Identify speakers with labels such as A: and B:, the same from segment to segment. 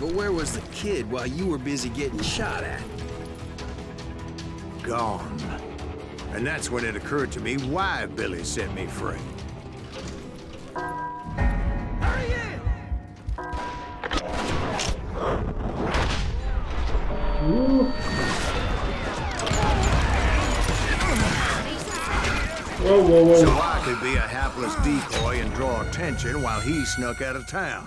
A: But where was the kid while you were busy getting shot at?
B: Gone. And that's when it occurred to me why Billy set me free.
A: Hurry in!
C: Whoa, whoa, whoa.
B: So I could be a hapless decoy and draw attention while he snuck out of town.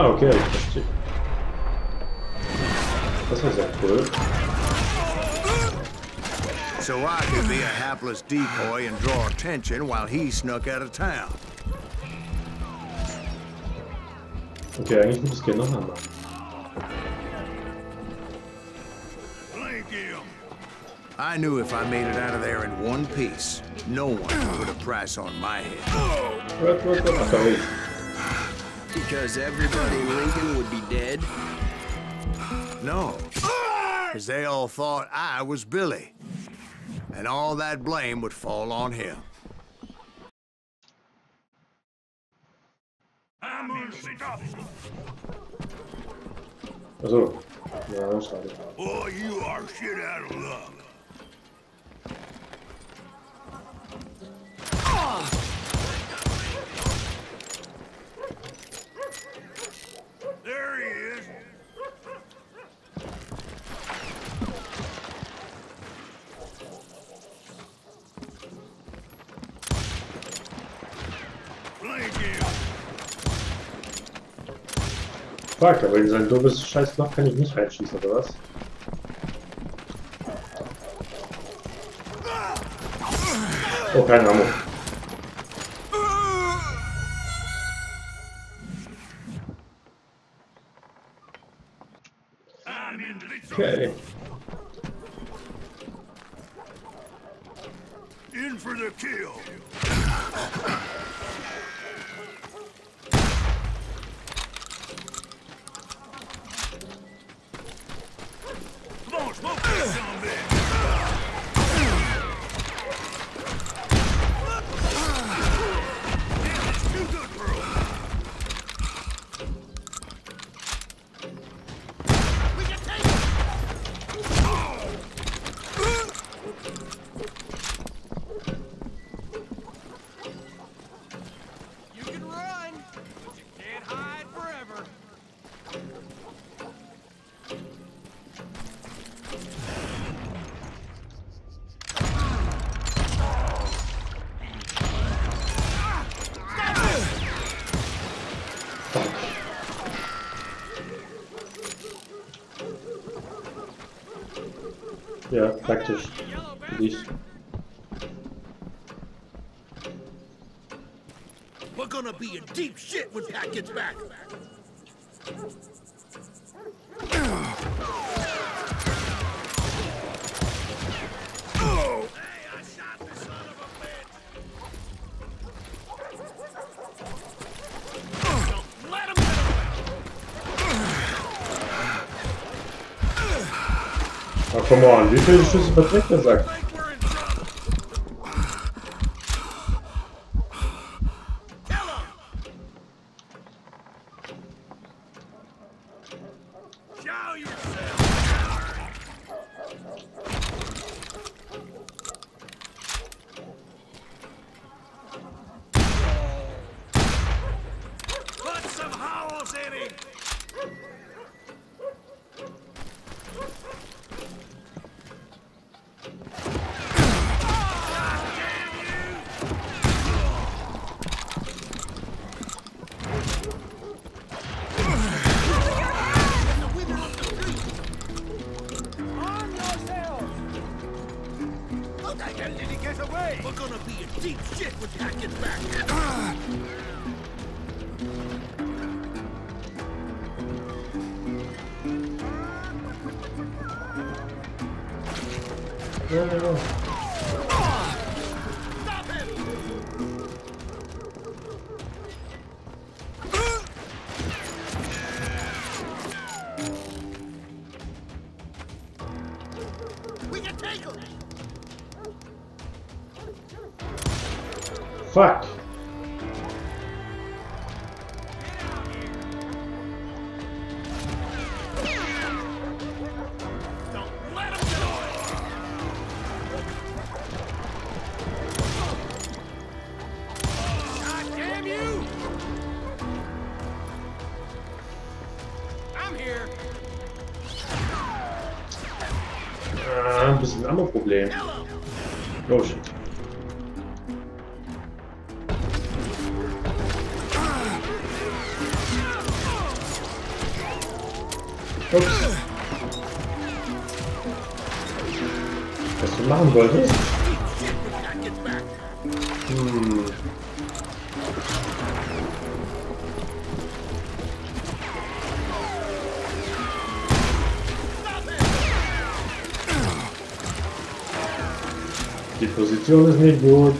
C: Ah, okay, verstehe. Das war sehr cool.
B: So I could be a hapless decoy and draw attention while he snuck out of town.
C: Okay, eigentlich muss ich gerne noch einmal.
B: I knew if I made it out of there in one piece, no one would put a price on my head.
A: Because everybody in Lincoln would be dead?
B: No. Because they all thought I was Billy. And all that blame would fall on him. I'm unstoppable.
C: Achso. Ja, schade.
B: Boy, you are shit out of luck.
C: Fuck, aber in sein doofes Scheißloch kann ich nicht reinschießen, oder was? Oh, kein Ammo. Okay.
B: We're gonna be in deep shit when Pat gets back.
C: On, wie viele Schüsse verträgt der Sack? No, no, no. Problem. Los. Ups. Was du machen wolltest?
D: Jonas negou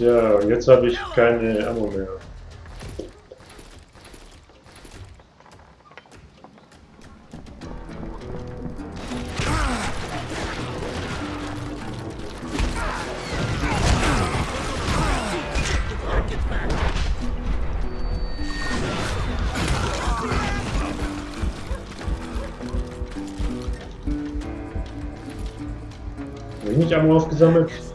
C: Tja, jetzt habe ich keine Ammo mehr. Habe ich nicht aufgesammelt?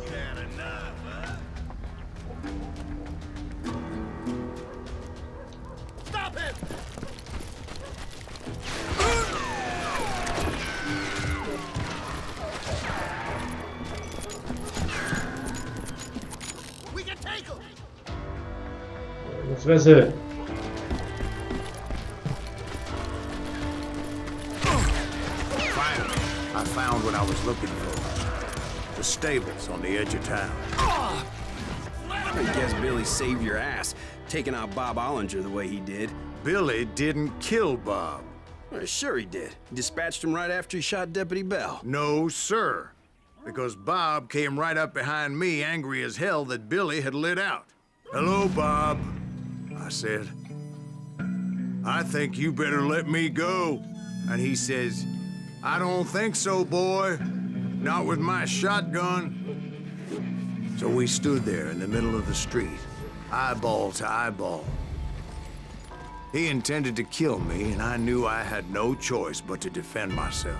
B: I found what I was looking for. The stables on the edge of town.
A: I guess Billy saved your ass, taking out Bob Olinger the way he did.
B: Billy didn't kill Bob.
A: Well, sure he did. He dispatched him right after he shot Deputy Bell.
B: No, sir. Because Bob came right up behind me, angry as hell that Billy had lit out. Hello, Bob, I said. I think you better let me go. And he says, I don't think so, boy. Not with my shotgun. So we stood there in the middle of the street, eyeball to eyeball. He intended to kill me, and I knew I had no choice but to defend myself.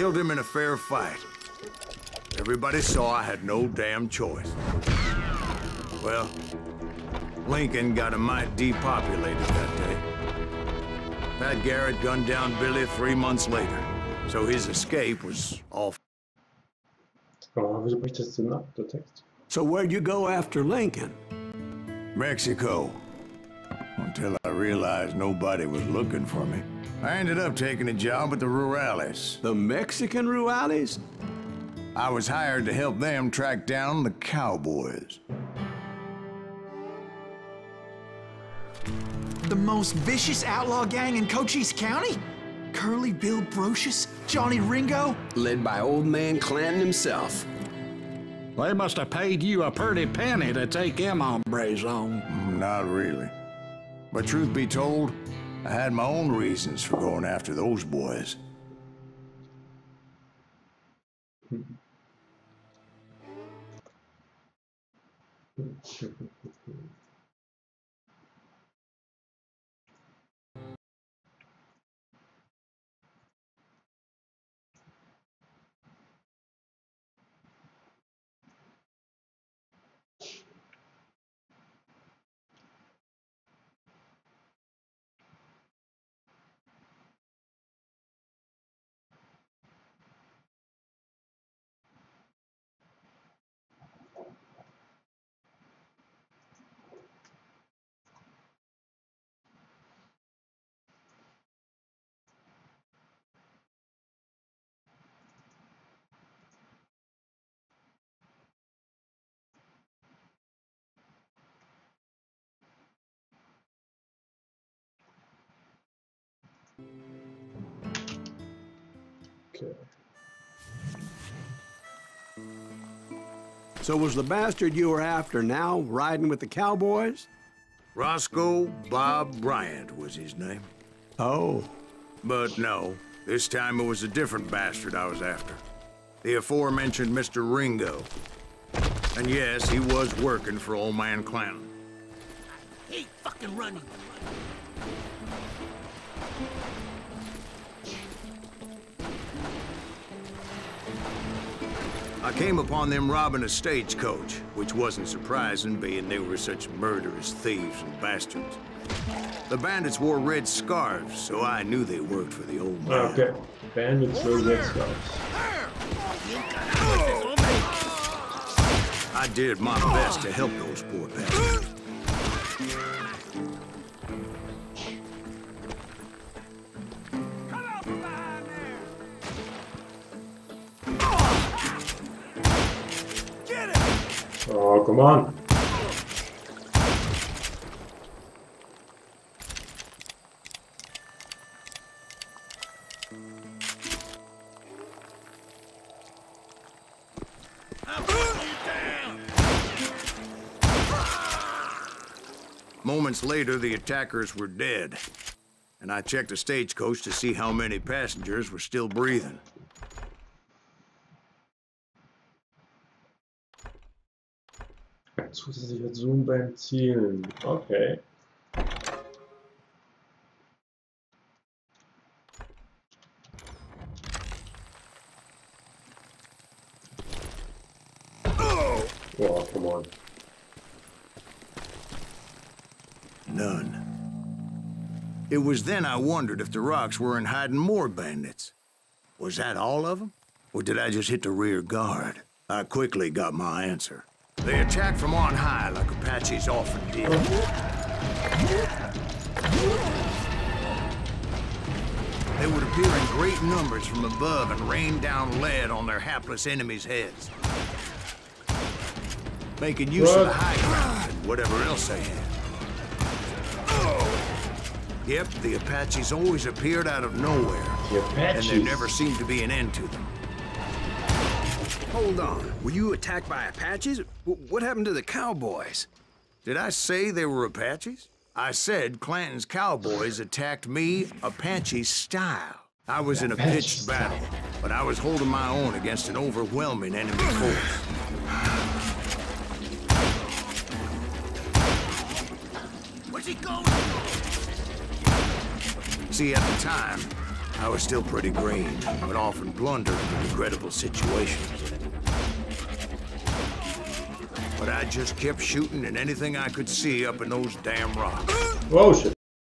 B: killed him in a fair fight. Everybody saw I had no damn choice. Well, Lincoln got a mite depopulated that day. Pat Garrett gunned down Billy three months later, so his escape was off.
C: Oh, wieso bricht das denn ab, der Text?
E: So where'd you go after Lincoln?
B: Mexico. Until I realized nobody was looking for me. I ended up taking a job at the Rurales.
A: The Mexican Rurales?
B: I was hired to help them track down the cowboys.
E: The most vicious outlaw gang in Cochise County? Curly Bill Brocius? Johnny Ringo?
A: Led by old man Clanton himself.
F: They must have paid you a pretty penny to take them hombres on.
B: Not really. But truth be told, I had my own reasons for going after those boys.
C: Okay.
A: So was the bastard you were after now riding with the cowboys?
B: Roscoe Bob Bryant was his name.
A: Oh.
B: But no, this time it was a different bastard I was after. The aforementioned Mr. Ringo. And yes, he was working for old man Clanton.
D: Hey, fucking running.
B: I came upon them robbing a stagecoach, which wasn't surprising, being they were such murderous thieves and bastards. The bandits wore red scarves, so I knew they worked for the old man.
C: Okay. Bandits will get scouts.
B: I did my best to help those poor bastards.
C: Oh, come on.
B: Moments later, the attackers were dead. And I checked the stagecoach to see how many passengers were still breathing.
C: Zusätzlicher Zoom beim Zielen. Okay. Oh, come on.
B: None. It was then I wondered if the rocks weren't hiding more bandits. Was that all of them? Or did I just hit the rear guard? I quickly got my answer. They attack from on high like Apaches often did. They would appear in great numbers from above and rain down lead on their hapless enemies' heads. Making use of the high ground and whatever else they had. Yep, the Apaches always appeared out of nowhere.
C: The
B: And there never seemed to be an end to them.
A: Hold on. Were you attacked by Apaches? W- what happened to the cowboys?
B: Did I say they were Apaches? I said Clanton's cowboys attacked me Apache style. I was in a pitched battle, but I was holding my own against an overwhelming enemy force.
D: Where's he going?
B: See, at the time, I was still pretty green, but often blundered in regrettable situations. But I just kept shooting at anything I could see up in those damn rocks.
C: Shit.